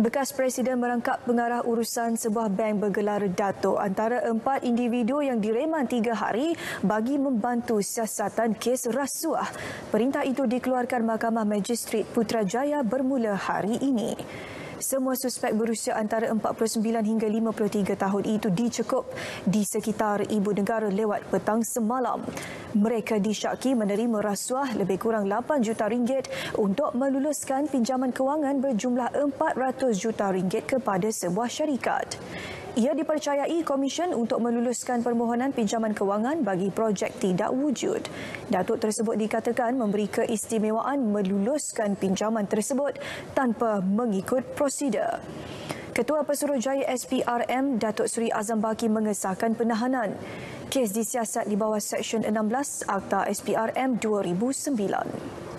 Bekas Presiden merangkap pengarah urusan sebuah bank bergelar Dato' antara empat individu yang direman tiga hari bagi membantu siasatan kes rasuah. Perintah itu dikeluarkan Mahkamah Magistrat Putrajaya bermula hari ini. Semua suspek berusia antara 49 hingga 53 tahun itu dicekup di sekitar ibu negara lewat petang semalam. Mereka disyaki menerima rasuah lebih kurang 8 juta ringgit untuk meluluskan pinjaman kewangan berjumlah 400 juta ringgit kepada sebuah syarikat. Ia dipercayai Komisen untuk meluluskan permohonan pinjaman kewangan bagi projek tidak wujud. Datuk tersebut dikatakan memberi keistimewaan meluluskan pinjaman tersebut tanpa mengikut prosedur. Ketua Pesuruhjaya SPRM Datuk Seri Azam Baki mengesahkan penahanan. Kes disiasat di bawah Seksyen 16 Akta SPRM 2009.